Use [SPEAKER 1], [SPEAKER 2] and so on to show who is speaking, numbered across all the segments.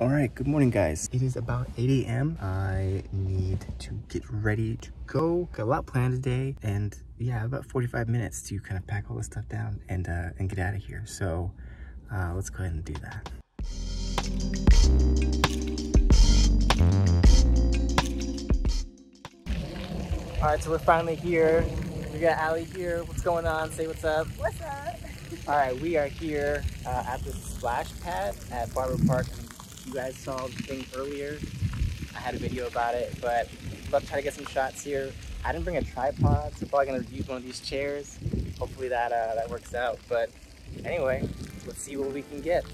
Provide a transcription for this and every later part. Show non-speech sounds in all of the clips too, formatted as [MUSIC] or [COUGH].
[SPEAKER 1] All right, good morning, guys. It is about 8 a.m. I need to get ready to go. Got a lot planned today, and yeah, about 45 minutes to kind of pack all this stuff down and uh, and get out of here. So uh, let's go ahead and do that. All right, so we're finally here. We got Aly here. What's going on? Say what's up.
[SPEAKER 2] What's up?
[SPEAKER 1] All right, we are here uh, at the splash pad at Barber Park. You guys saw the thing earlier. I had a video about it, but I'm about to try to get some shots here. I didn't bring a tripod, so i probably gonna use one of these chairs. Hopefully that uh, that works out. But anyway, let's see what we can get.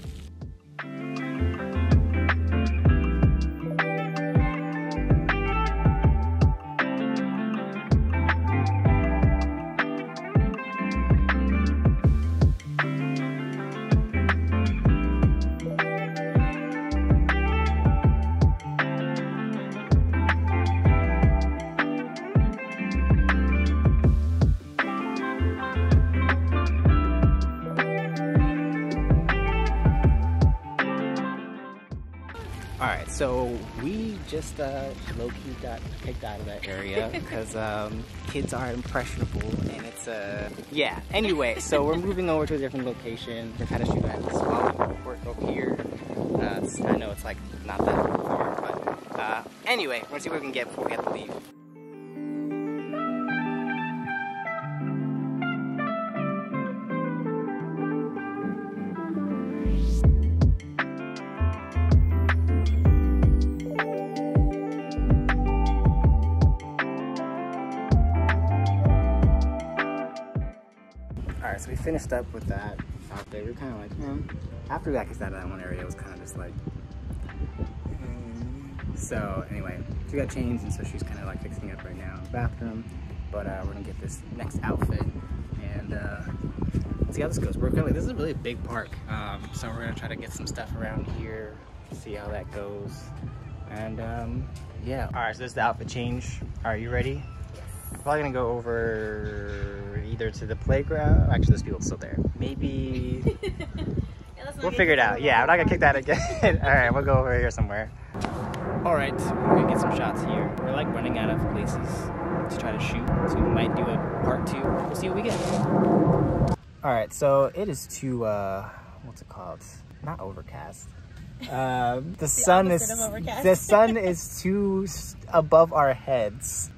[SPEAKER 1] So we just uh, low-key got kicked out of that area [LAUGHS] because um, kids are impressionable and it's uh, yeah. Anyway, so we're moving over to a different location. We're kind of shooting at this small airport over here. Uh, I know it's like not that far, but uh, anyway, we're gonna see what we can get before we have to leave. So we finished up with that out there. We were kind of like, hmm. After we got kicked out of that one area, it was kind of just like, hmm. So anyway, she got changed, and so she's kind of like fixing up right now in the bathroom. But uh, we're gonna get this next outfit and uh, see how this goes. We're gonna. This is a really big park, um, so we're gonna try to get some stuff around here, see how that goes, and um, yeah. All right, so this is the outfit change. Are you ready? Yes. Probably gonna go over either to the playground. Actually, those people are still there. Maybe [LAUGHS] we'll figure it out. Yeah, I'm not gonna kick that again. [LAUGHS] All right, we'll go over here somewhere. All right, we're gonna get some shots here. We're like running out of places to try to shoot, so we might do a part two. We'll see what we get. All right, so it is too uh, what's it called? Not overcast. [LAUGHS] Um, the, sun is
[SPEAKER 2] opposite of overcast.
[SPEAKER 1] the sun is too above our heads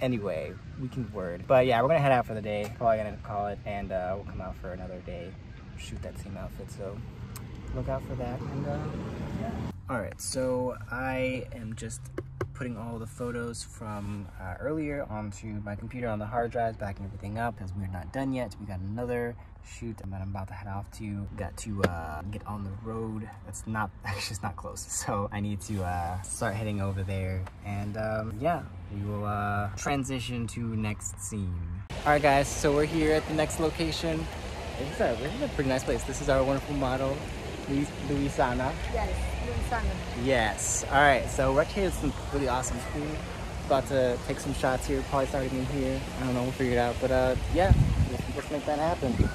[SPEAKER 1] anyway, we can word. But yeah, we're gonna head out for the day. Probably gonna call it, and uh, we'll come out for another day, shoot that same outfit. So look out for that. And uh, yeah. All right, so I am just putting all the photos from uh, earlier onto my computer on the hard drives, backing everything up because we're not done yet. We got another shoot that I'm about to head off to. Got to uh, get on the road. That's not [LAUGHS] actually it's not close, so I need to uh, start heading over there. And um, yeah, we will uh, transition to next scene. All right, guys. So we're here at the next location. This is a, this is a pretty nice place. This is our wonderful model, Luis, Luisana.
[SPEAKER 2] Yes, Luisana.
[SPEAKER 1] Yes. All right. So we're actually at some really awesome food. About to take some shots here. Probably starting in here. I don't know. We'll figure it out. But uh, yeah, let's, let's make that happen.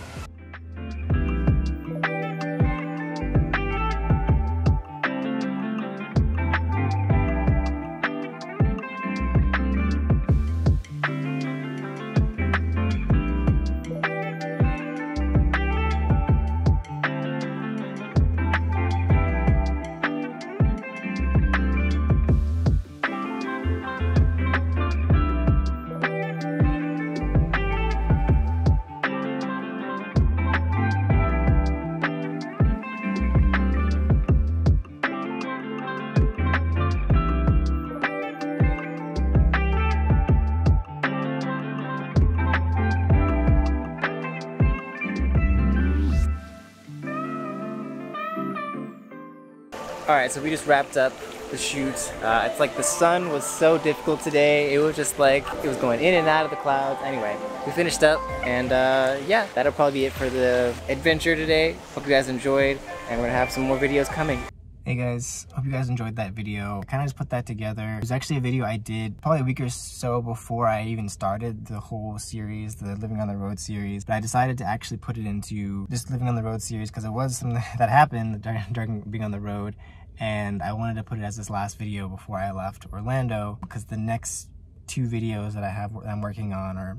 [SPEAKER 1] All right, so we just wrapped up the shoot. Uh, it's like the sun was so difficult today. It was just like, it was going in and out of the clouds. Anyway, we finished up and uh, yeah, that'll probably be it for the adventure today. Hope you guys enjoyed and we're gonna have some more videos coming. Hey guys, hope you guys enjoyed that video. I kind of just put that together. It was actually a video I did probably a week or so before I even started the whole series, the Living on the Road series. But I decided to actually put it into this Living on the Road series because it was something [LAUGHS] that happened during, during being on the road. And I wanted to put it as this last video before I left Orlando because the next two videos that I have that I'm working on are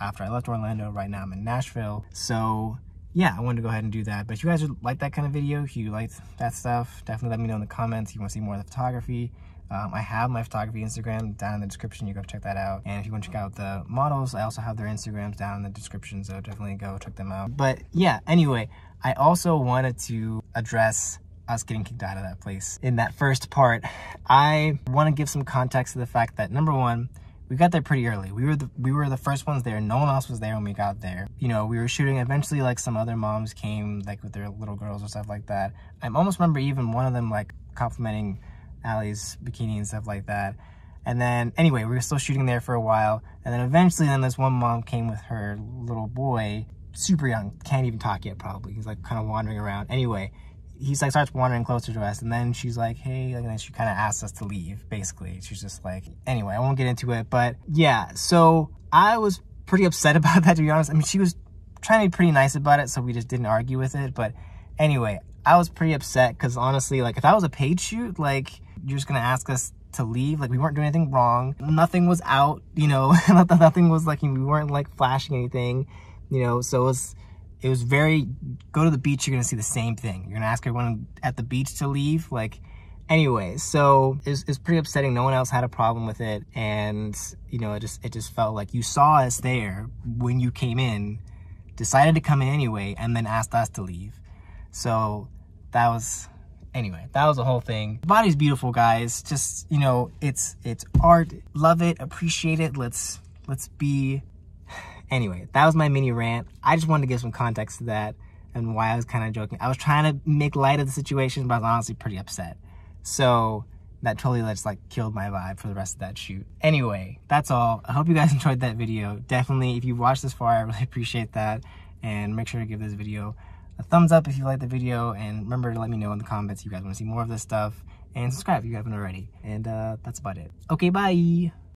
[SPEAKER 1] after I left Orlando. Right now I'm in Nashville. So yeah, I wanted to go ahead and do that. But if you guys like that kind of video, if you like that stuff, definitely let me know in the comments if you want to see more of the photography. Um, I have my photography Instagram down in the description. You go check that out. And if you want to check out the models, I also have their Instagrams down in the description. So definitely go check them out. But yeah, anyway, I also wanted to address us getting kicked out of that place. In that first part, I want to give some context to the fact that number one, we got there pretty early. We were the we were the first ones there. No one else was there when we got there. You know, we were shooting. Eventually, like some other moms came, like with their little girls or stuff like that. I almost remember even one of them like complimenting Aly's bikini and stuff like that. And then anyway, we were still shooting there for a while. And then eventually, then this one mom came with her little boy, super young, can't even talk yet probably. He's like kind of wandering around. Anyway, he's like starts wandering closer to us and then she's like hey and then she kind of asks us to leave basically. She's just like anyway i won't get into it but yeah so i was pretty upset [LAUGHS] about that to be honest. I mean she was trying to be pretty nice about it so we just didn't argue with it but anyway i was pretty upset because honestly like if that was a paid shoot like you're just gonna ask us to leave? Like we weren't doing anything wrong. Nothing was out you know [LAUGHS] nothing was like we weren't like flashing anything you know so it was it was very, go to the beach, you're gonna see the same thing. You're gonna ask everyone at the beach to leave. Like, anyway, so it's it pretty upsetting. No one else had a problem with it. And, you know, it just, it just felt like you saw us there when you came in, decided to come in anyway, and then asked us to leave. So that was, anyway, that was the whole thing. Body's beautiful, guys. Just, you know, it's, it's art. Love it, appreciate it. Let's, let's be Anyway, that was my mini rant. I just wanted to give some context to that and why I was kind of joking. I was trying to make light of the situation, but I was honestly pretty upset. So that totally just like killed my vibe for the rest of that shoot. Anyway, that's all. I hope you guys [LAUGHS] enjoyed that video. Definitely, if you watched this far, I really [LAUGHS] appreciate that. And make sure to give this video a thumbs up if you like the video. And remember to let me know in the comments if you guys want to see more of this stuff. And subscribe if you haven't already. And uh, that's about it. Okay, bye.